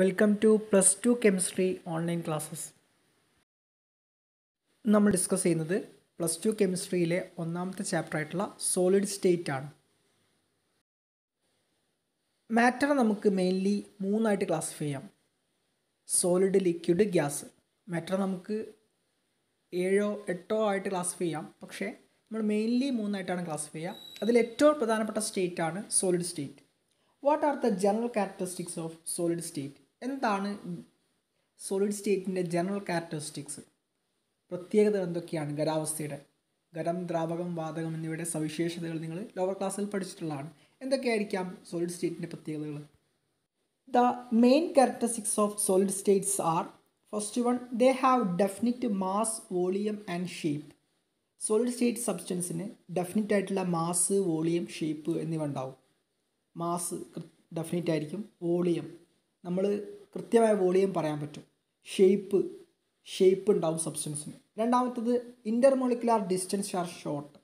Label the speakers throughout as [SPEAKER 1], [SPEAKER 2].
[SPEAKER 1] Welcome to plus two chemistry online classes നമ്മൾ discuss ചെയ്യുന്നത് plus two കെമിസ്ട്രിയിലെ ഒന്നാമത്തെ ചാപ്റ്റർ ആയിട്ടുള്ള സോളിഡ് സ്റ്റേറ്റ് ആണ്. മാറ്റർ നമുക്ക് മെയിൻലി മൂന്നായിട്ട് ക്ലാസിഫൈ ചെയ്യാം. സോളിഡ് ലിക്വിഡ് ഗ്യാസ് മാറ്റർ നമുക്ക് ഏഴോ എട്ടോ ആയിട്ട് ക്ലാസിഫൈ ചെയ്യാം. പക്ഷേ നമ്മൾ മെയിൻലി മൂന്നായിട്ടാണ് ക്ലാസിഫൈ ചെയ്യുക അതിൽ ഏറ്റവും പ്രധാനപ്പെട്ട സ്റ്റേറ്റ് ആണ് solid state what are the general characteristics of solid state എന്താണ് സോളിഡ് സ്റ്റേറ്റിന്റെ ജനറൽ ക്യാരക്ടറിസ്റ്റിക്സ് പ്രത്യേകത എന്തൊക്കെയാണ് ഖരാവസ്ഥയുടെ? ഖരം ദ്രാവകം വാതകം എന്നിവയുടെ സവിശേഷതകൾ നിങ്ങൾ ലോവർ ക്ലാസ്സിൽ പഠിച്ചിട്ടുള്ളതാണ്. എന്തൊക്കെയായിരിക്കാം സോളിഡ് സ്റ്റേറ്റിന്റെ പ്രത്യേകതകൾ? The main characteristics of solid states are first one they have definite mass volume and shape solid state സബ്സ്റ്റൻസിന് definite ആയിട്ടുള്ള മാസ് വോളിയം ഷേപ്പ് എന്നിവ ഉണ്ടാവും. മാസ് ഡെഫിനിറ്റ് ആയിരിക്കും വോളിയം നമ്മൾ കൃത്യമായ വോളിയം പറയാൻ പറ്റും. ഷേപ്പ് ഷേപ്പ് ഉണ്ടാവും സബ്സ്റ്റൻസിന് രണ്ടാമത്തത് intermolecular distance are short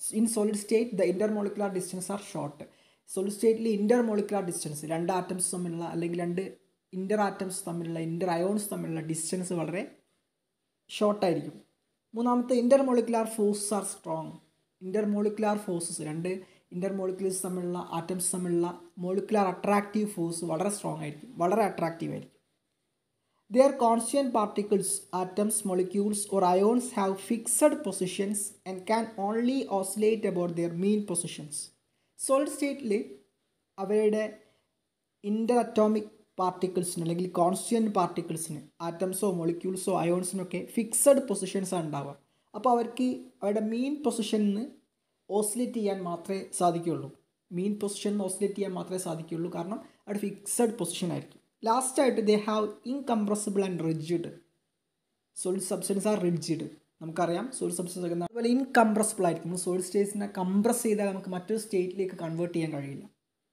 [SPEAKER 1] in solid state the intermolecular distance are short solid സ്റ്റേറ്റിൽ ഇന്റർമോളിക്കുലാർ ഡിസ്റ്റൻസ് രണ്ട് ആറ്റംസ് തമ്മിലുള്ള അല്ലെങ്കിൽ രണ്ട് ഇന്റർ ആറ്റംസ് തമ്മിലുള്ള ഇന്റർ അയോൺസ് തമ്മിലുള്ള ഡിസ്റ്റൻസ് വളരെ ഷോർട്ടായിരിക്കും മൂന്നാമത്തെ intermolecular forces are strong intermolecular forces രണ്ട് ഇന്റർമോളിക്കുലേഴ്സ് തമ്മിലുള്ള ആറ്റംസ് തമ്മിലുള്ള മോളിക്കുലാർ അട്രാക്റ്റീവ് ഫോഴ്സ് വളരെ സ്ട്രോങ് ആയിരിക്കും. വളരെ അട്രാക്റ്റീവ് ആയിരിക്കും. Their constituent particles atoms molecules or ions have fixed positions and can only oscillate about their mean positions solid സ്റ്റേറ്റിൽ അവയുടെ inter atomic പാർട്ടിക്കിൾസിന് അല്ലെങ്കിൽ കോൺസ്റ്റന്റ് പാർട്ടിക്കിൾസിന് ആറ്റംസോ മൊളിക്യൂൾസോ അയോൺസിനൊക്കെ ഫിക്സഡ് പൊസിഷൻസ് ആണ് ഉണ്ടാവുക. അപ്പോൾ അവർക്ക് അവരുടെ മീൻ പൊസിഷനിൽ നിന്ന് ഓസിലേറ്റ് ചെയ്യാൻ മാത്രമേ സാധിക്കുകയുള്ളൂ. മീൻ പൊസിഷൻ ഓസിലേറ്റ് ചെയ്യാൻ മാത്രമേ സാധിക്കുകയുള്ളൂ. കാരണം അവിടെ ഫിക്സഡ് പൊസിഷൻ ആയിരിക്കും. ലാസ്റ്റായിട്ട് they have incompressible and rigid solid substance are rigid നമുക്കറിയാം സോളിഡ് സബ്സ്റ്റൻസ് ഒക്കെ അതുപോലെ ഇൻകംപ്രസിബിൾ ആയിരിക്കും. സോളിഡ് സ്റ്റേറ്റ്സിനെ കംപ്രസ് ചെയ്താൽ നമുക്ക് മറ്റൊരു സ്റ്റേറ്റിലേക്ക് കൺവേർട്ട് ചെയ്യാൻ കഴിയില്ല.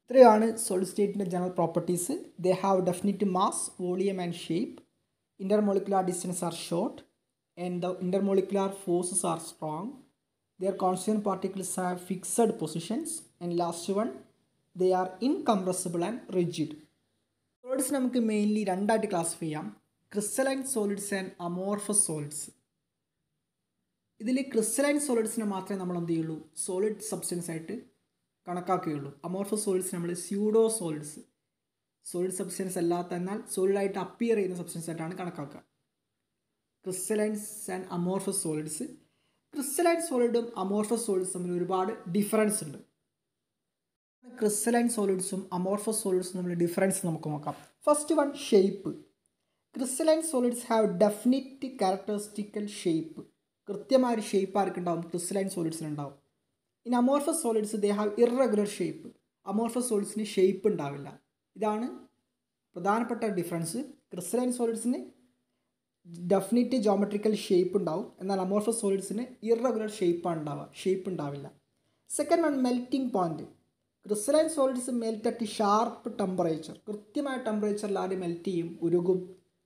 [SPEAKER 1] ഇത്രയാണ് സോളിഡ് സ്റ്റേറ്റിന്റെ general properties they have definite mass volume and shape intermolecular distance are short and the intermolecular forces are strong their constituent particles have fixed positions. And last one they are incompressible and rigid. Solids നമുക്ക് mainly രണ്ടായിട്ട് classify ചെയ്യാം. Crystalline solids and amorphous solids ഇതിൽ crystalline സോളിഡ്സിനെ മാത്രമേ നമ്മൾ എന്ത് ചെയ്യുള്ളൂ? Solid substance ആയിട്ട് കണക്കാക്കുകയുള്ളൂ. അമോർഫസ് സോളിഡ്സ് നമ്മൾ സ്യൂഡോ സോളിഡ്സ് സോളിഡ് സബ്സ്റ്റൻസ് അല്ലാത്ത എന്നാൽ സോളിഡായിട്ട് അപ്പിയർ ചെയ്യുന്ന സബ്സ്റ്റൻസ് ആയിട്ടാണ് കണക്കാക്കുക. Crystallines and amorphous solids crystalline സോളിഡും amorphous സോളിഡ്സും തമ്മിൽ ഒരുപാട് ഡിഫറൻസ് ഉണ്ട്. ക്രിസ്റ്റലൈൻ സോളിഡ്സും അമോർഫസ് സോളിഡ്സും തമ്മിൽ ഡിഫറൻസ് നമുക്ക് നോക്കാം. First one shape crystalline solids have definite characteristical shape കൃത്യമായ ഒരു ഷേപ്പ് ആർക്കുണ്ടാവും? ക്രിസ്റ്റലൈൻ സോളിഡ്സിനുണ്ടാവും. ഇനി amorphous solids they have irregular shape amorphous സോളിഡ്സിന് shape ഉണ്ടാവില്ല. ഇതാണ് പ്രധാനപ്പെട്ട ഡിഫറൻസ് ക്രിസ്റ്റലൈൻ സോളിഡ്സിന് ഡെഫിനിറ്റ് ജോമെട്രിക്കൽ ഷേപ്പ് ഉണ്ടാവും. എന്നാൽ അമോർഫസ് സോളിഡ്സിന് ഇറഗുലർ ഷേപ്പാണ് ഉണ്ടാവുക. ഷേപ്പ് ഉണ്ടാവില്ല. Second one melting point crystalline solids melt at sharp temperature കൃത്യമായ ടെമ്പറേച്ചറിൽ ആദ്യം മെൽറ്റ് ചെയ്യും ഉരുകും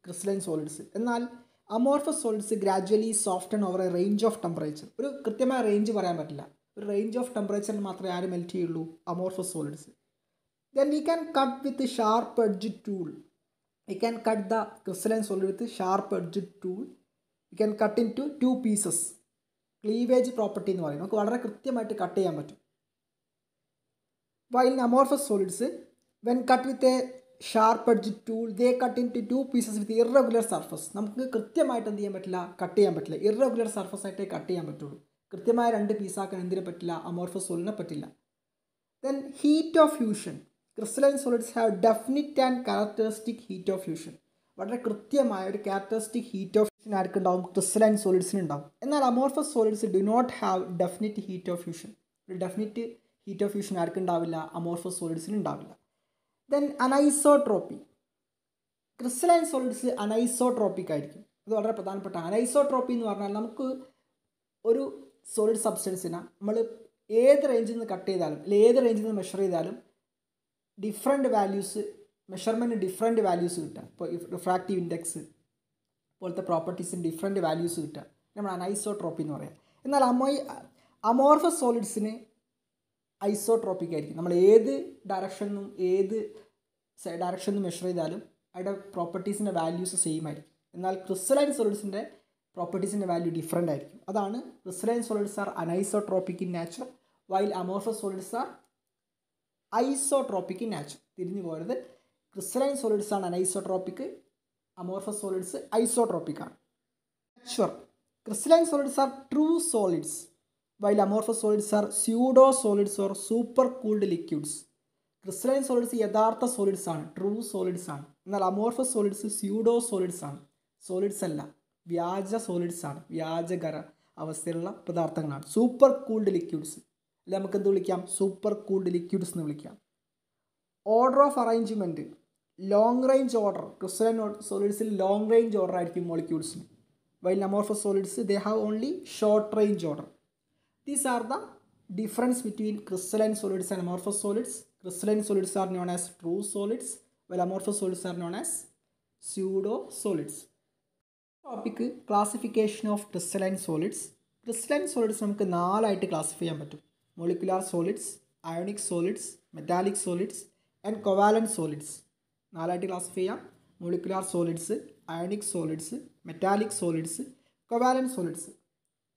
[SPEAKER 1] ക്രിസ്റ്റലൈൻ സോളിഡ്സ് എന്നാൽ amorphous solids gradually and over a range of temperature ഒരു കൃത്യമായ റേഞ്ച് പറയാൻ പറ്റില്ല. ഒരു റേഞ്ച് ഓഫ് ടെമ്പറേച്ചറിൽ മാത്രമേ ആരും മെൽറ്റ് ചെയ്യുള്ളൂ amorphous solids then we can cut with sharp edge tool we can cut the crystalline solid with sharp edged tool. We can cut into two pieces. Cleavage property എന്ന് പറയും. നമുക്ക് വളരെ കൃത്യമായിട്ട് cut ചെയ്യാൻ പറ്റും. While amorphous solids when cut with a sharp edge tool they cut into two pieces with irregular surface നമുക്ക് കൃത്യമായിട്ട് എന്ത് ചെയ്യാൻ പറ്റില്ല? കട്ട് ചെയ്യാൻ പറ്റില്ല. ഇറഗുലർ സർഫസ് ആയിട്ടേ കട്ട് ചെയ്യാൻ പറ്റുള്ളൂ. കൃത്യമായ രണ്ട് പീസാക്കാൻ എന്തിനെ പറ്റില്ല? അമോർഫസ് സോളിനെ പറ്റില്ല. Then heat of fusion crystalline solids have definite and characteristic heat of fusion വളരെ കൃത്യമായ ഒരു ക്യാരക്ടറിസ്റ്റിക് ഹീറ്റ് ഓഫ് ഫ്യൂഷൻ ആർക്കുണ്ടാവും? ക്രിസ്റ്റലൈൻ സോളിഡ്സിന് ഉണ്ടാവും എന്നാൽ amorphous solids do not have definite heat of fusion ഒരു ഡെഫിനിറ്റ് ഹീറ്റ് ഓഫ് ഫ്യൂഷൻ ആർക്കുണ്ടാവില്ല amorphous സോളിഡ്സിന് ഉണ്ടാവില്ല then anisotropy crystalline solids anisotropic ആയിരിക്കും. ഇത് വളരെ പ്രധാനപ്പെട്ട അനൈസോട്രോപ്പി എന്ന് പറഞ്ഞാൽ നമുക്ക് ഒരു സോളിഡ് സബ്സ്റ്റൻസിനെ നമ്മൾ ഏത് റേഞ്ചിൽ നിന്ന് കട്ട് ചെയ്താലും അല്ലെങ്കിൽ ഏത് റേഞ്ചിൽ നിന്ന് മെഷർ ചെയ്താലും different values measurement different values കിട്ടുക. ഇപ്പോൾ റിഫ്രാക്റ്റീവ് ഇൻഡെക്സ് പോലത്തെ പ്രോപ്പർട്ടീസിന് ഡിഫറെന്റ് വാല്യൂസ് കിട്ടുക. നമ്മൾ അനൈസോട്രോപ്പി എന്ന് പറയാം. എന്നാൽ അമോയി അമോർഫസ് സോളിഡ്സിന് ഐസോട്രോപ്പിക് ആയിരിക്കും. നമ്മൾ ഏത് ഡയറക്ഷനിലും ഏത് ഡയറക്ഷൻ നിന്ന് മെഷർ ചെയ്താലും അവിടെ പ്രോപ്പർട്ടീസിന്റെ വാല്യൂസ് സെയിം ആയിരിക്കും. എന്നാൽ ക്രിസ്റ്റലൈൻ സോളിഡ്സിന്റെ പ്രോപ്പർട്ടീസിന്റെ വാല്യൂ ഡിഫറെന്റ് ആയിരിക്കും. അതാണ് crystalline solids are anisotropic in nature while amorphous solids are isotropic nature തിരിഞ്ഞു പോയത് ക്രിസ്റ്റലൈൻ സോളിഡ്സ് ആണ്. അനൈസോട്രോപ്പിക് അമോർഫസ് സോളിഡ്സ് ഐസോട്രോപ്പിക് ആണ്. Nature crystalline solids are true solids while amorphous solids are pseudo solids or super cooled liquids. Crystalline solids യഥാർത്ഥ solids ആണ്. True solids ആണ്. എന്നാൽ amorphous solids pseudo solids ആണ്. Solids അല്ല. വ്യാജ solids ആണ്. വ്യാജകര അവസ്ഥയിലുള്ള പദാർത്ഥങ്ങളാണ്. Super cooled liquids. അല്ലെ നമുക്ക് എന്ത് വിളിക്കാം സൂപ്പർ കൂൾഡ് ലിക്വിഡ്സ് എന്ന് വിളിക്കാം order of arrangement long range order crystalline സോളിഡ്സിൽ long range order ആയിരിക്കും മോളിക്യൂൾസിന് while amorphous solids they have only short range order these are the difference between crystalline solids and amorphous solids crystalline solids are known as true solids while amorphous solids are known as pseudo solids topic classification of crystalline solids crystalline solids നമുക്ക് നാലായിട്ട് classify ചെയ്യാൻ പറ്റും. Molecular solids ionic solids metallic solids and covalent solids നാലായിട്ട് classify ചെയ്യാം. Molecular solids ionic solids metallic solids covalent solids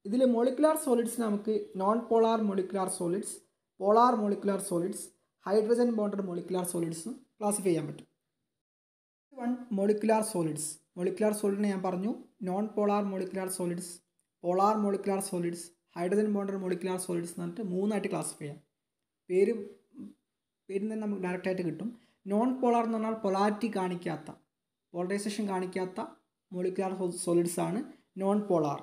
[SPEAKER 1] ഇതിൽ molecular solids നമുക്ക് non polar molecular solids polar molecular solids hydrogen bonded molecular സോളിഡ്സും classify ചെയ്യാൻ പറ്റും. One molecular solids molecular സോളിഡിനെ ഞാൻ പറഞ്ഞു. Non polar molecular solids polar molecular solids hydrogen bonded molecular solids എന്ന് പറഞ്ഞിട്ട് മൂന്നായിട്ട് ക്ലാസിഫൈ ചെയ്യാം. പേര് പേര് തന്നെ നമുക്ക് ഡയറക്റ്റായിട്ട് കിട്ടും. നോൺ പോളാർ എന്ന് പറഞ്ഞാൽ പൊളാരിറ്റി കാണിക്കാത്ത പോളറൈസേഷൻ കാണിക്കാത്ത മോളിക്കുലാർ സോളിഡ്സ് ആണ് non polar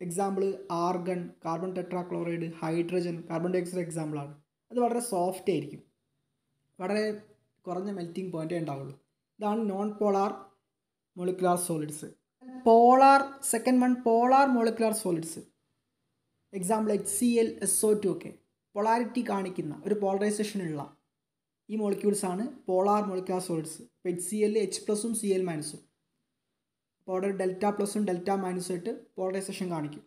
[SPEAKER 1] example argon carbon tetrachloride hydrogen carbon dioxide എക്സാമ്പിളാണ് അത് വളരെ സോഫ്റ്റ് ആയിരിക്കും. വളരെ കുറഞ്ഞ മെൽറ്റിംഗ് പോയിന്റേ ഉണ്ടാവുള്ളൂ. ഇതാണ് non polar molecular solids polar second one polar molecular solids example H C L S O two ഒക്കെ പൊളാരിറ്റി കാണിക്കുന്ന ഒരു പോളറൈസേഷൻ ഉള്ള ഈ മോളിക്യൂൾസ് ആണ് പോളാർ മോളിക്കുലാർ സോളിഡ്സ് ഇപ്പോൾ എച്ച് സി എൽ എച്ച് പ്ലസും സി എൽ മൈനസും അപ്പോൾ അവിടെ ഡെൽറ്റ പ്ലസും ഡെൽറ്റ മൈനസും ആയിട്ട് പോളറൈസേഷൻ കാണിക്കും.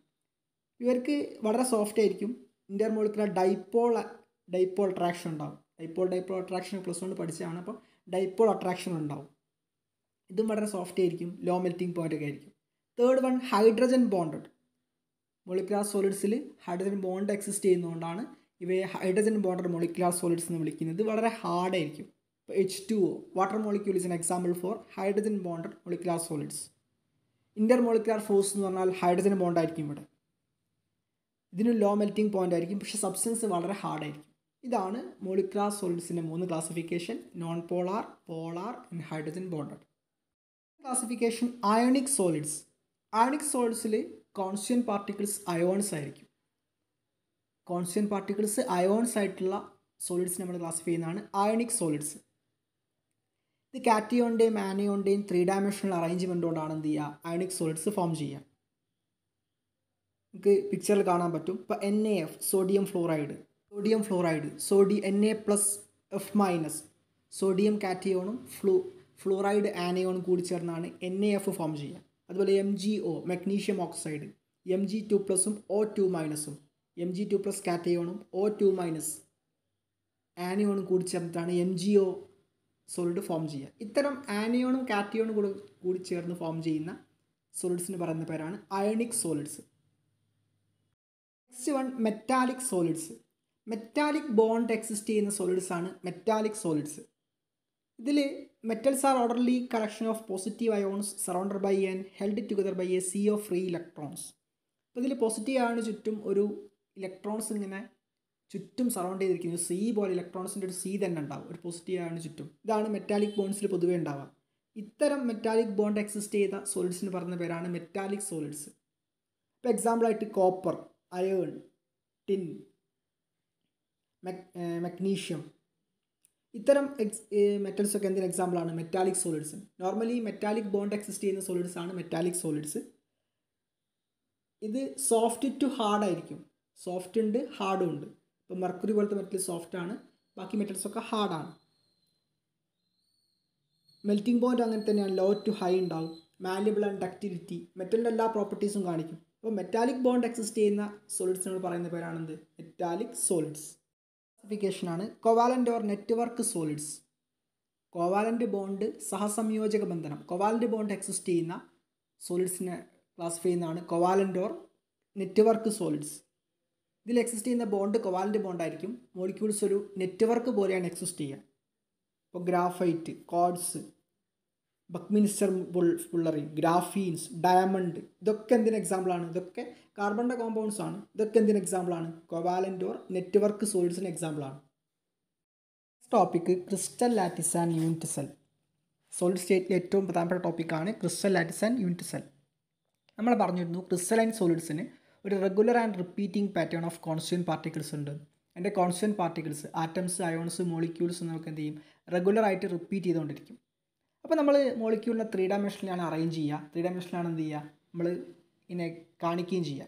[SPEAKER 1] ഇവർക്ക് വളരെ സോഫ്റ്റ് ആയിരിക്കും. ഇന്റർമോളിക്കുലർ ഡൈപ്പോൾ ഡൈപ്പോൾ അട്രാക്ഷൻ ഉണ്ടാവും. ഡൈപ്പോൾ ഡൈപ്പോൾ അട്രാക്ഷൻ പ്ലസ് കൊണ്ട് പഠിച്ചതാണ്. അപ്പോൾ ഡൈപ്പോൾ അട്രാക്ഷൻ ഉണ്ടാവും. ഇതും വളരെ സോഫ്റ്റ് ആയിരിക്കും. ലോ മെൽറ്റിംഗ് പോയിന്റ് ഒക്കെ ആയിരിക്കും. Third one hydrogen bonded molecular സോളിഡ്സിൽ hydrogen bond exist ചെയ്യുന്നതുകൊണ്ടാണ് ഇവയെ ഹൈഡ്രജൻ ബോണ്ടർ മൊളിക്കുലാർ സോളിഡ്സ് എന്ന് വിളിക്കുന്നത്. വളരെ ഹാർഡായിരിക്കും ഇപ്പോൾ H two O water molecule is an example for hydrogen bonded molecular solids intermolecular force എന്ന് പറഞ്ഞാൽ ഹൈഡ്രജൻ ബോണ്ട് ആയിരിക്കും ഇവിടെ. ഇതിന് ലോ മെൽറ്റിംഗ് പോയിന്റ് ആയിരിക്കും പക്ഷേ സബ്സ്റ്റൻസ് വളരെ ഹാർഡായിരിക്കും ഇതാണ് മോളിക്കുലാർ സോളിഡ്സിന്റെ മൂന്ന് classification non polar polar and hydrogen bonded classification ionic solids ionic സോളിഡ്സിൽ constituent particles ions ആയിരിക്കും. കോൺസ്റ്റ്യൻ പാർട്ടിക്കിൾസ് അയോൺസ് ആയിട്ടുള്ള സോളിഡ്സ് നമ്മൾ ക്ലാസിഫൈ ചെയ്യുന്നതാണ് അയോണിക് സോളിഡ്സ് ഇത് കാറ്റിയോന്റെയും ആനിയോന്റെയും ത്രീ ഡയമെൻഷണൽ അറേഞ്ച്മെന്റ് കൊണ്ടാണ് എന്ത് ചെയ്യുക? അയോണിക് സോളിഡ്സ് ഫോം ചെയ്യുക. നമുക്ക് പിക്ചറിൽ കാണാൻ പറ്റും. ഇപ്പോൾ N A F sodium fluoride sodium fluoride Soddy N A plus F minus sodium കാറ്റിയോണും ഫ്ലൂ ഫ്ലോറൈഡ് ആനയോണും കൂടി ചേർന്നാണ് എൻ എ എഫ് ഫോം ചെയ്യുക. അതുപോലെ M G O magnesium oxide M G two പ്ലസും ഒ ടു മൈനസും എം ജി ടു പ്ലസ് കാറ്റയോണും O two minus ആനിയോണും കൂടി ചേർന്നിട്ടാണ് M G O solid form ചെയ്യുക. ഇത്തരം ആനിയോണും കാറ്റയോണും കൂടെ കൂടി ചേർന്ന് ഫോം ചെയ്യുന്ന സോളിഡ്സിന് പറയുന്ന പേരാണ് ionic solids next one metallic solids metallic bond exist ചെയ്യുന്ന സോളിഡ്സ് ആണ് മെറ്റാലിക് സോളിഡ്സ് ഇതിൽ metals are orderly collection of positive ions surrounded by and held together by a sea of free electrons അപ്പോൾ ഇതിൽ positive ആണ് ചുറ്റും ഒരു electrons ഇങ്ങനെ ചുറ്റും സറൗണ്ട് ചെയ്തിരിക്കുന്നത്. സി പോലെ ഇലക്ട്രോൺസിന്റെ ഒരു സി തന്നെ ഉണ്ടാവും. ഒരു പോസിറ്റീവ് ആണ് ചുറ്റും. ഇതാണ് മെറ്റാലിക് ബോൺസിൽ പൊതുവേ ഉണ്ടാവുക. ഇത്തരം മെറ്റാലിക് ബോണ്ട് എക്സിസ്റ്റ് ചെയ്ത സോളിഡ്സിന് പറയുന്ന പേരാണ് മെറ്റാലിക് സോളിഡ്സ് ഇപ്പോൾ എക്സാമ്പിളായിട്ട് കോപ്പർ അയേൺ ടിൻ മഗ്നീഷ്യം ഇത്തരം എക്സ് മെറ്റൽസ് ഒക്കെ എന്തിന് എക്സാമ്പിളാണ് metallic solids normally metallic bond exist ചെയ്യുന്ന സോളിഡ്സ് ആണ് മെറ്റാലിക് സോളിഡ്സ് ഇത് സോഫ്റ്റ് ടു ഹാർഡ് ആയിരിക്കും. സോഫ്റ്റ് ഉണ്ട് ഹാർഡും ഉണ്ട്. ഇപ്പോൾ മർക്കുറി പോലത്തെ മെറ്റൽ സോഫ്റ്റ് ആണ്. ബാക്കി മെറ്റൽസ് ഒക്കെ ഹാർഡാണ് മെൽറ്റിംഗ് പോയിന്റ് അങ്ങനെ തന്നെയാണ്. ലോ ടു ഹൈ ഉണ്ടാവും. മാലിബിൾ ആൻഡ് ഡക്റ്റിലിറ്റി മെറ്റലിന്റെ എല്ലാ പ്രോപ്പർട്ടീസും കാണിക്കും. അപ്പോൾ മെറ്റാലിക് ബോണ്ട് എക്സിസ്റ്റ് ചെയ്യുന്ന സോളിഡ്സ് നമ്മൾ പറയുന്ന പേരാണെന്ത് മെറ്റാലിക് സോളിഡ്സ് ക്ലാസിഫിക്കേഷൻ ആണ്. Covalent or network solids covalent bond സഹസംയോജക ബന്ധനം. കോവാലന്റ് ബോണ്ട് എക്സിസ്റ്റ് ചെയ്യുന്ന സോളിഡ്സിനെ ക്ലാസിഫൈ ചെയ്യുന്നതാണ് കോവാലന്റ് ഓർ നെറ്റ്വർക്ക് സോളിഡ്സ് ഇതിൽ എക്സിസ്റ്റ് ചെയ്യുന്ന ബോണ്ട് കൊവാലന്റ് ബോണ്ടായിരിക്കും മോളിക്യൂൾസ് ഒരു നെറ്റ്വർക്ക് പോലെയാണ് എക്സിസ്റ്റ് ചെയ്യുക. ഇപ്പോൾ graphite quartz buckminsterfullerene graphenes diamond ഇതൊക്കെ എന്തിന് എക്സാമ്പിളാണ് ഇതൊക്കെ കാർബണിന്റെ കോമ്പൗണ്ട്സ് ആണ്. ഇതൊക്കെ എന്തിന് എക്സാമ്പിളാണ് കൊവാലന്റ് ഓർ നെറ്റ്വർക്ക് സോളിഡ്സിന് എക്സാമ്പിളാണ് topic crystal lattice and unit cell solid സ്റ്റേറ്റിലെ ഏറ്റവും പ്രധാനപ്പെട്ട ടോപ്പിക്കാണ് crystal lattice and unit cell നമ്മൾ പറഞ്ഞിരുന്നു ക്രിസ്റ്റലൈൻ സോളിഡ്സിന് ഒരു regular and repeating pattern of constituent particles ഉണ്ട്. എന്റെ constituent particles atoms ions molecules എന്നൊക്കെ എന്ത് ചെയ്യും? റെഗുലറായിട്ട് റിപ്പീറ്റ് ചെയ്തുകൊണ്ടിരിക്കും. അപ്പോൾ നമ്മൾ മോളിക്യൂളിനെ ത്രീ ഡയമെൻഷനിലാണ് അറേഞ്ച് ചെയ്യുക ത്രീ ഡയമെൻഷനിലാണ് എന്ത് ചെയ്യുക നമ്മൾ ഇതിനെ കാണിക്കുകയും ചെയ്യുക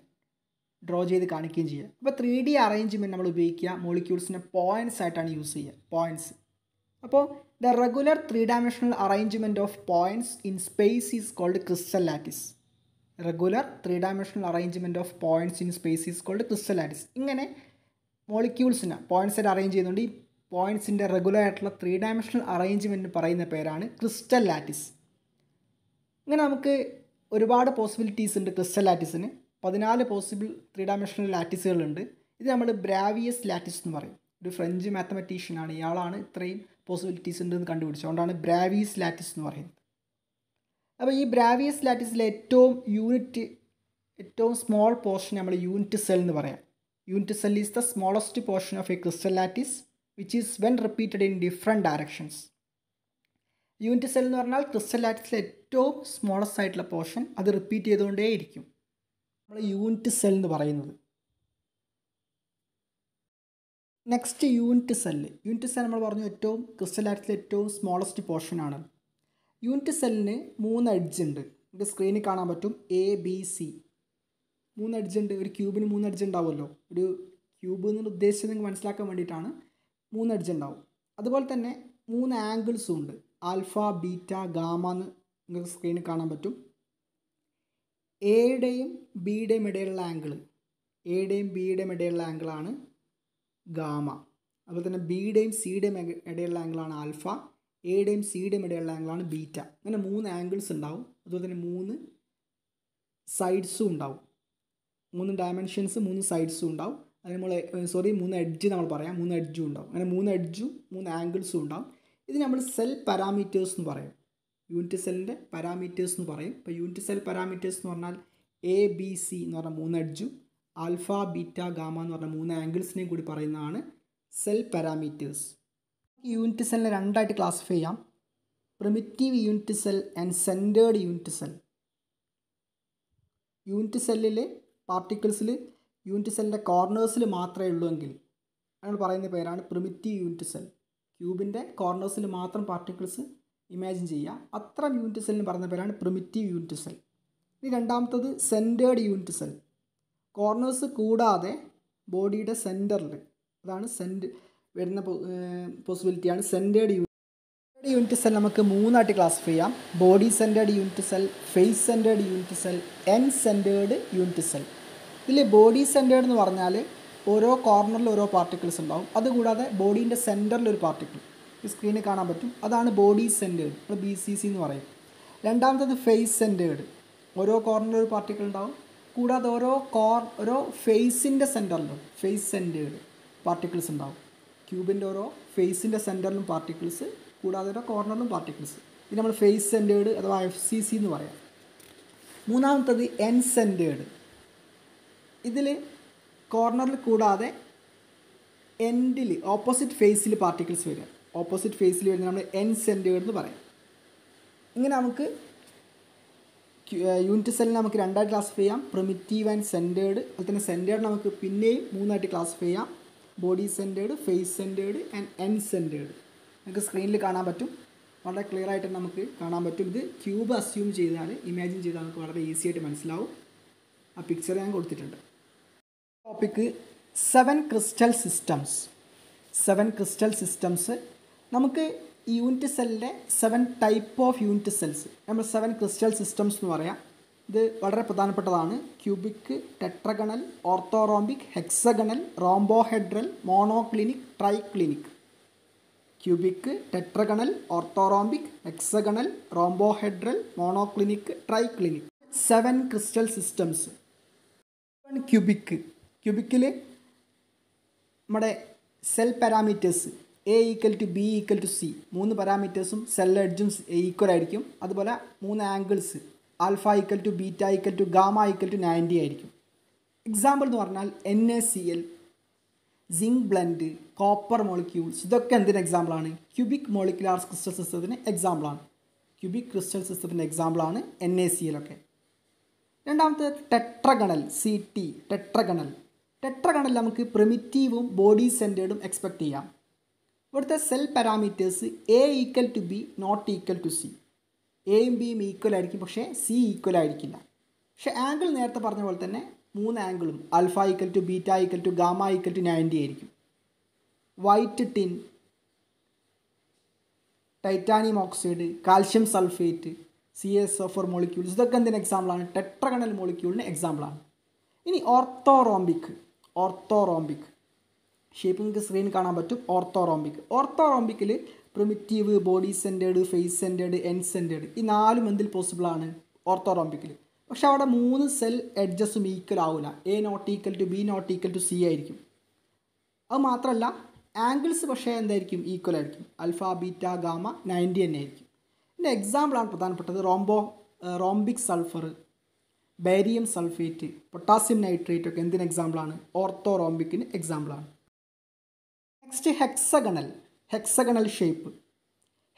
[SPEAKER 1] ഡ്രോ ചെയ്ത് കാണിക്കുകയും ചെയ്യുക അപ്പോൾ ത്രീ ഡി അറേഞ്ച്മെന്റ് നമ്മൾ ഉപയോഗിക്കുക. മോളിക്യൂൾസിനെ പോയിന്റ്സ് ആയിട്ടാണ് യൂസ് ചെയ്യുക പോയിന്റ്സ് അപ്പോൾ the regular three dimensional arrangement of points in space is called crystal lattice regular three dimensional arrangement of points in space is called crystal lattice ഇങ്ങനെ മോളിക്യൂൾസിനെ points ആയിട്ട് arrange ചെയ്യുന്നുണ്ട്. ഈ പോയിന്റ്സിന്റെ റെഗുലർ ആയിട്ടുള്ള ത്രീ ഡയമെൻഷണൽ അറേഞ്ച്മെന്റ് പറയുന്ന പേരാണ് crystal lattice ഇങ്ങനെ നമുക്ക് ഒരുപാട് പോസിബിലിറ്റീസ് ഉണ്ട് ക്രിസ്റ്റൽ ലാറ്റിസിന് പതിനാല് പോസിബിൾ ത്രീ ഡയമെൻഷണൽ ലാറ്റിസുകളുണ്ട് ഇത് നമ്മൾ ബ്രാവിയസ് ലാറ്റിസ് എന്ന് പറയും. ഒരു ഫ്രഞ്ച് മാത്തമെറ്റീഷ്യനാണ് ഇയാളാണ് ഇത്രയും പോസിബിലിറ്റീസ് ഉണ്ടെന്ന് കണ്ടുപിടിച്ചത്. അതുകൊണ്ടാണ് ബ്രാവിയസ് ലാറ്റിസ് എന്ന് പറയുന്നത്. അപ്പോൾ ഈ ബ്രാവിയസ് ലാറ്റിസിലെ ഏറ്റവും യൂണിറ്റ് ഏറ്റവും സ്മോൾ പോർഷൻ നമ്മൾ യൂണിറ്റ് സെൽ എന്ന് പറയാം. Unit cell is the smallest portion of a crystal lattice which is when repeated in different directions unit cell എന്ന് പറഞ്ഞാൽ ക്രിസ്റ്റൽ ലാറ്റിസിലെ ഏറ്റവും സ്മോളസ്റ്റ് ആയിട്ടുള്ള പോർഷൻ അത് റിപ്പീറ്റ് ചെയ്തുകൊണ്ടേയിരിക്കും നമ്മൾ യൂണിറ്റ് സെൽ എന്ന് പറയുന്നത്. Next unit cell unit cell നമ്മൾ പറഞ്ഞു ഏറ്റവും ക്രിസ്റ്റൽ ലാറ്റിസിലെ ഏറ്റവും സ്മോളസ്റ്റ് പോർഷനാണ് യൂണിറ്റ് സെല്ലിന് മൂന്ന് എഡ്ജ് ഉണ്ട്. നമുക്ക് സ്ക്രീനിൽ കാണാൻ പറ്റും. എ ബി സി മൂന്ന് എഡ്ജ് ഉണ്ട്. ഒരു ക്യൂബിന് മൂന്ന് എഡ്ജ് ഉണ്ടാവുമല്ലോ. ഒരു ക്യൂബ് എന്ന് ഉദ്ദേശിച്ചത് നിങ്ങൾക്ക് മനസ്സിലാക്കാൻ വേണ്ടിയിട്ടാണ്. മൂന്ന് എഡ്ജ് ഉണ്ടാവും. അതുപോലെ തന്നെ മൂന്ന് ആംഗിൾസും ഉണ്ട്. ആൽഫ ബീറ്റ ഗാമ എന്ന് നിങ്ങൾക്ക് സ്ക്രീനിൽ കാണാൻ പറ്റും. എയുടെയും ബിയുടെയും ഇടയിലുള്ള ആംഗിൾ എയുടെയും ബിയുടെയും ഇടയിലുള്ള ആംഗിളാണ് ഗാമ അതുപോലെ തന്നെ ബിയുടെയും സിയുടെയും ഇടയിലുള്ള ആംഗിളാണ് ആൽഫ എയുടെയും സിയുടെയും ഇടയിലുള്ള ആംഗിളാണ് ബീറ്റ അങ്ങനെ മൂന്ന് ആംഗിൾസ് ഉണ്ടാവും. അതുപോലെ തന്നെ മൂന്ന് സൈഡ്സും ഉണ്ടാവും. മൂന്ന് ഡയമെൻഷൻസ് മൂന്ന് സൈഡ്സും ഉണ്ടാവും. അത് നമ്മൾ സോറി മൂന്ന് എഡ്ജ് നമ്മൾ പറയാം. മൂന്ന് എഡ്ജും ഉണ്ടാവും. അങ്ങനെ മൂന്ന് എഡ്ജും മൂന്ന് ആംഗിൾസും ഉണ്ടാവും. ഇത് നമ്മൾ സെൽ പാരാമീറ്റേഴ്സ് എന്ന് പറയും. യൂണിറ്റ് സെല്ലിന്റെ പാരാമീറ്റേഴ്സ് എന്ന് പറയും. ഇപ്പോൾ യൂണിറ്റ് സെൽ പാരാമീറ്റേഴ്സ് എന്ന് പറഞ്ഞാൽ എ ബി സി എന്ന് പറഞ്ഞാൽ മൂന്ന് എഡ്ജും ആൽഫ ബീറ്റ ഗാമ എന്ന് പറഞ്ഞ മൂന്ന് ആംഗിൾസിനെയും കൂടി പറയുന്നതാണ് സെൽ പാരാമീറ്റേഴ്സ് യൂണിറ്റ് സെല്ലിനെ രണ്ടായിട്ട് ക്ലാസിഫൈ ചെയ്യാം. Primitive unit cell and centred unit cell unit സെല്ലിലെ പാർട്ടിക്കിൾസിൽ യൂണിറ്റ് സെല്ലിന്റെ കോർണേഴ്സിൽ മാത്രമേ ഉള്ളൂ എങ്കിൽ നമ്മൾ പറയുന്ന പേരാണ് പ്രിമിറ്റീവ് യൂണിറ്റ് സെൽ. ക്യൂബിന്റെ കോർണേഴ്സിൽ മാത്രം പാർട്ടിക്കിൾസ് ഇമാജിൻ ചെയ്യുക. അത്തരം യൂണിറ്റ് സെല്ലിന് പറയുന്ന പേരാണ് പ്രിമിറ്റീവ് യൂണിറ്റ് സെൽ. ഇനി രണ്ടാമത്തത് സെന്റേർഡ് യൂണിറ്റ് സെൽ. കോർണേഴ്സ് കൂടാതെ ബോഡിയുടെ സെന്ററിൽ അതാണ് സെന്റ് വരുന്ന പോസിബിലിറ്റിയാണ് സെന്റേർഡ് യൂണിറ്റ് യൂണിറ്റ് സെൽ നമുക്ക് മൂന്നായിട്ട് ക്ലാസിഫൈ ചെയ്യാം. Body centred unit cell face centred unit cell end centred unit cell. ഇതിൽ ബോഡി സെന്റേർഡ് എന്ന് പറഞ്ഞാൽ ഓരോ കോർണറിൽ ഓരോ പാർട്ടിക്കിൾസ് ഉണ്ടാവും. അതുകൂടാതെ ബോഡീന്റെ സെന്ററിൽ ഒരു പാർട്ടിക്കിൾ ഈ സ്ക്രീനിൽ കാണാൻ പറ്റും. അതാണ് ബോഡി സെന്റേർഡ് നമ്മൾ ബി സി സി എന്ന് പറയും. രണ്ടാമത്തത് ഫേസ് സെന്റേർഡ് ഓരോ കോർണറിൽ ഒരു പാർട്ടിക്കിൾ ഉണ്ടാവും. കൂടാതെ ഓരോ കോർ ഓരോ ഫേസിന്റെ സെന്ററിലും ഫേസ് സെന്റേർഡ് പാർട്ടിക്കിൾസ് ഉണ്ടാവും. ക്യൂബിന്റെ ഓരോ ഫേസിന്റെ സെന്ററിലും പാർട്ടിക്കിൾസ് കൂടാതെ ഓരോ കോർണറിലും പാർട്ടിക്കിൾസ് ഇത് നമ്മൾ ഫേസ് സെന്റേർഡ് അഥവാ എഫ് സി സി എന്ന് പറയാം. മൂന്നാമത്തത് എൻ സെന്റേർഡ് ഇതിൽ കോർണറിൽ കൂടാതെ എൻഡിൽ ഓപ്പോസിറ്റ് ഫേസിൽ പാർട്ടിക്കിൾസ് വരിക. ഓപ്പോസിറ്റ് ഫേസിൽ വരുന്ന നമ്മൾ എൻ സെന്റുകൾ എന്ന് പറയാം. ഇങ്ങനെ നമുക്ക് യൂണിറ്റ് സെല്ലിനെ നമുക്ക് രണ്ടായിട്ട് ക്ലാസിഫൈ ചെയ്യാം. പ്രിമിറ്റീവ് ആൻഡ് സെന്റേർഡ് അതുപോലെ തന്നെ സെന്റേർഡ് നമുക്ക് പിന്നെയും മൂന്നായിട്ട് ക്ലാസിഫൈ ചെയ്യാം. Body centred face centred and end centred നമുക്ക് സ്ക്രീനിൽ കാണാൻ പറ്റും. വളരെ ക്ലിയർ ആയിട്ട് നമുക്ക് കാണാൻ പറ്റും. ഇത് ക്യൂബ് അസ്യൂം ചെയ്താൽ ഇമാജിൻ ചെയ്താൽ നമുക്ക് വളരെ ഈസി ആയിട്ട് മനസ്സിലാവും. ആ പിക്ചർ ഞാൻ കൊടുത്തിട്ടുണ്ട്. Topic seven crystal systems seven crystal systems നമുക്ക് യൂണിറ്റ് സെല്ലിന്റെ seven type of unit cells നമ്മൾ സെവൻ ക്രിസ്റ്റൽ സിസ്റ്റംസ് എന്ന് പറയാം. ഇത് വളരെ പ്രധാനപ്പെട്ടതാണ്. Cubic tetragonal orthorhombic hexagonal rhombohedral monoclinic triclinic cubic tetragonal orthorhombic hexagonal rhombohedral monoclinic triclinic seven crystal systems cubic ക്യൂബിക്കിൽ നമ്മുടെ cell parameters A equal to B equal to C മൂന്ന് പാരാമീറ്റേഴ്സും cell എഡ്ജും equal ആയിരിക്കും. അതുപോലെ മൂന്ന് angles alpha equal to beta equal to gamma equal to ninety ആയിരിക്കും. Example എന്ന് പറഞ്ഞാൽ N A C L zinc blende copper molecules ഇതൊക്കെ എന്തിന് എക്സാമ്പിളാണ് ക്യൂബിക് മോളിക്കുലാർ ക്രിസ്റ്റൽ സിസ്റ്റത്തിന് എക്സാമ്പിളാണ് ക്യൂബിക് ക്രിസ്റ്റൽ സിസ്റ്റത്തിന്റെ എക്സാമ്പിളാണ് എൻ എ സി എൽ ഒക്കെ. രണ്ടാമത്തെ tetragonal C T tetragonal tetragonal നമുക്ക് പ്രിമിറ്റീവും ബോഡി സെന്റേർഡും എക്സ്പെക്റ്റ് ചെയ്യാം. ഇവിടുത്തെ cell parameters A equal to B not equal to C എയും ബിയും ഈക്വൽ ആയിരിക്കും പക്ഷേ സി ഈക്വൽ ആയിരിക്കില്ല. പക്ഷേ ആംഗിൾ നേരത്തെ പറഞ്ഞ പോലെ തന്നെ മൂന്ന് ആംഗിളും alpha equal to beta equal to gamma equal to ninety ആയിരിക്കും. White tin titanium oxide calcium sulphate C S offer four molecules ഇതൊക്കെ എന്തിന് എക്സാമ്പിളാണ് ടെട്രഗണൽ മോളിക്യൂളിന് എക്സാമ്പിളാണ് ഇനി ഓർത്തോറോംബിക് ഓർത്തോറോംബിക് ഷേപ്പ് നിങ്ങൾക്ക് സ്ക്രീനിൽ കാണാൻ പറ്റും orthorhombic ഓർത്തോറോംബിക്കിൽ primitive body centred face centred end centred ഈ നാലും എന്തിൽ പോസിബിളാണ് ഓർത്തോറോംബിക്കിൽ പക്ഷെ അവിടെ മൂന്ന് സെൽ എഡ്ജസും ഈക്വൽ ആവില്ല A not equal to B not equal to C ആയിരിക്കും. അത് മാത്രമല്ല ആംഗിൾസ് പക്ഷേ എന്തായിരിക്കും? ഈക്വൽ ആയിരിക്കും. അൽഫ ബീറ്റ ഗാമ നയന്റി തന്നെ ആയിരിക്കും. ഇതിന്റെ എക്സാമ്പിളാണ് പ്രധാനപ്പെട്ടത്. റോംബോ rhombic sulphur barium sulphate potassium nitrate ഒക്കെ എന്തിന് എക്സാമ്പിളാണ് ഓർത്തോറോംബിക്കിന് എക്സാമ്പിളാണ് നെക്സ്റ്റ് ഹെക്സഗണൽ ഹെക്സഗണൽ ഷേപ്പ്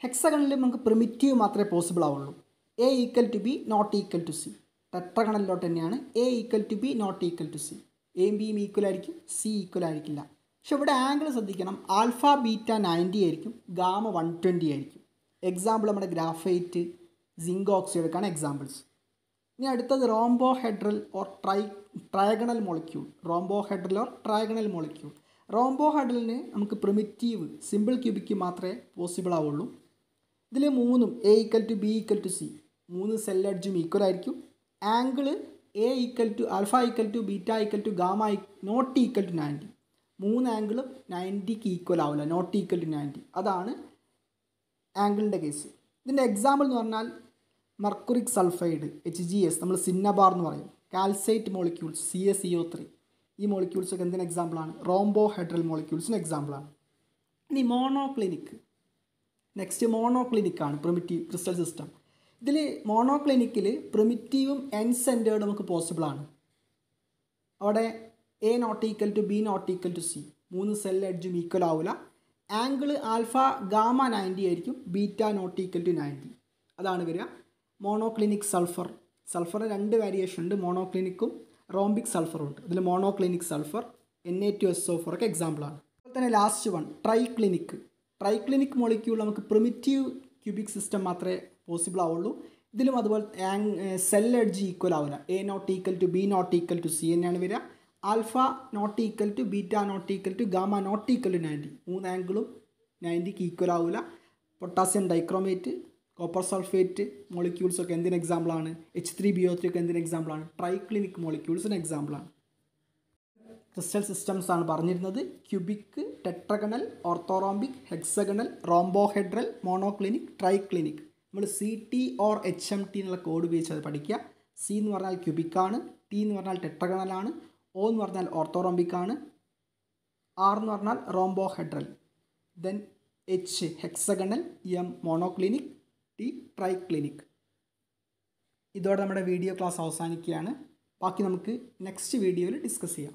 [SPEAKER 1] ഹെക്സഗണലിൽ നമുക്ക് പ്രിമിറ്റീവ് മാത്രമേ പോസിബിൾ ആവുള്ളൂ. A equal to B not equal to C ടെട്രഗണലിലോട്ട് തന്നെയാണ് A equal to B not equal to C എയും ബിയും ഈക്വൽ ആയിരിക്കും സി ഈക്വൽ ആയിരിക്കില്ല. പക്ഷെ ഇവിടെ ആംഗിൾ ശ്രദ്ധിക്കണം. ആൽഫ ബീറ്റ നയന്റി ആയിരിക്കും ഗാമ വൺ ട്വന്റി ആയിരിക്കും. എക്സാമ്പിൾ നമ്മുടെ ഗ്രാഫൈറ്റ് സിങ്ക് ഓക്സൈഡ് ഒക്കെയാണ് എക്സാമ്പിൾസ് ഇനി അടുത്തത് rhombohedral or tri trigonal molecule rhombohedral or trigonal molecule റോംബോ ഹെഡ്രലിന് നമുക്ക് പ്രിമിറ്റീവ് സിമ്പിൾ ക്യൂബിക്ക് മാത്രമേ പോസിബിൾ ആവുള്ളൂ. ഇതിൽ മൂന്നും A equal to B equal to C മൂന്ന് സെൽ എഡ്ജും ഈക്വൽ ആയിരിക്കും. Angle A equal to alpha equal to beta equal to gamma not equal to ninety മൂന്ന് ആംഗിളും നയന്റിക്ക് ഈക്വൽ ആവില്ല. നോട്ട് ഈക്വൽ ടു നയന്റി അതാണ് ആംഗിളിന്റെ കേസ് ഇതിന്റെ എക്സാമ്പിൾ എന്ന് പറഞ്ഞാൽ mercuric sulphide H G S നമ്മൾ സിന്നബാർ എന്ന് പറയും. Calcite molecules C S E O three ഈ മോളിക്യൂൾസ് ഒക്കെ എക്സാമ്പിളാണ് റോംബോ ഹൈഡ്രൽ മോളിക്യൂൾസിന് എക്സാമ്പിളാണ് ഇനി മോണോക്ലിനിക് നെക്സ്റ്റ് മോണോക്ലിനിക് ആണ് പ്രിമിറ്റീവ് ക്രിസ്റ്റൽ സിസ്റ്റം ഇതിൽ മോണോക്ലിനിക്കിൽ പ്രിമിറ്റീവും എൻ സെന്റേർഡ് നമുക്ക് പോസിബിളാണ് അവിടെ A not equal to B not equal to C മൂന്ന് സെൽ എഡ്ജും ഈക്വൽ ആവില്ല ആംഗിൾ ആൽഫ ഗാമ നയന്റി ആയിരിക്കും beta not equal to ninety അതാണ് വരിക. മോണോക്ലിനിക് സൾഫർ സൾഫർ രണ്ട് വേരിയേഷൻ ഉണ്ട്. മോണോക്ലിനിക്കും റോംബിക് സൾഫറും ഉണ്ട്. അതിൽ monoclinic sulphur N A two S O four ഒക്കെ എക്സാമ്പിളാണ് അതുപോലെ തന്നെ last one triclinic triclinic molecule നമുക്ക് പ്രിമിറ്റീവ് ക്യൂബിക് സിസ്റ്റം മാത്രമേ പോസിബിൾ ആവുള്ളൂ. ഇതിലും അതുപോലെ സെൽ എഡ്ജ് ഈക്വൽ ആവില്ല. A not equal to B not equal to C തന്നെയാണ് വരിക. Alpha not equal to beta not equal to gamma not equal to ninety മൂന്ന് ആംഗിളും നയന്റിക്ക് ഈക്വൽ ആവില്ല potassium dichromate copper sulphate molecules ഒക്കെ എന്തിന് എക്സാമ്പിളാണ് H three B O three ഒക്കെ എന്തിന് എക്സാമ്പിളാണ് ട്രൈക്ലിനിക് മോളിക്യൂൾസിന് എക്സാമ്പിളാണ് ക്രിസ്റ്റൽ സിസ്റ്റംസ് ആണ്. പറഞ്ഞിരുന്നത്. Cubic tetragonal orthorhombic hexagonal rhombohedral monoclinic triclinic നമ്മൾ C T O H M T എന്നുള്ള കോഡ് ഉപയോഗിച്ച് അത് പഠിക്കുക. സി എന്ന് പറഞ്ഞാൽ ക്യൂബിക് ആണ്. ടി എന്ന് പറഞ്ഞാൽ ടെട്രഗണലാണ് ഒ എന്ന് പറഞ്ഞാൽ ഓർത്തോറോംബിക് ആണ്. ആർ എന്ന് പറഞ്ഞാൽ rhombohedral then H hexagonal M monoclinic T triclinic ഇതോടെ നമ്മുടെ വീഡിയോ ക്ലാസ് അവസാനിക്കുകയാണ്. ബാക്കി നമുക്ക് നെക്സ്റ്റ് വീഡിയോയിൽ ഡിസ്കസ് ചെയ്യാം.